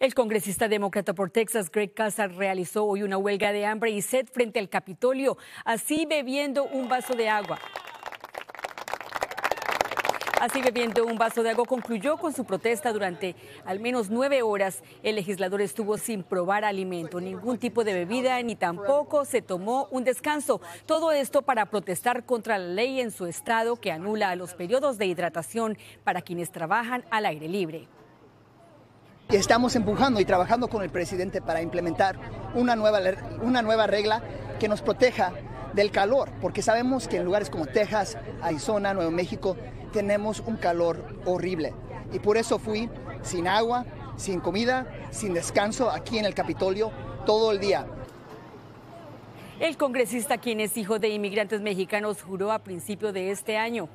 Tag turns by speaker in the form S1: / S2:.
S1: El congresista demócrata por Texas, Greg Casar, realizó hoy una huelga de hambre y sed frente al Capitolio, así bebiendo un vaso de agua. Así bebiendo un vaso de agua concluyó con su protesta durante al menos nueve horas. El legislador estuvo sin probar alimento, ningún tipo de bebida, ni tampoco se tomó un descanso. Todo esto para protestar contra la ley en su estado que anula los periodos de hidratación para quienes trabajan al aire libre.
S2: Estamos empujando y trabajando con el presidente para implementar una nueva, una nueva regla que nos proteja del calor, porque sabemos que en lugares como Texas, Arizona, Nuevo México, tenemos un calor horrible. Y por eso fui sin agua, sin comida, sin descanso aquí en el Capitolio todo el día.
S1: El congresista, quien es hijo de inmigrantes mexicanos, juró a principio de este año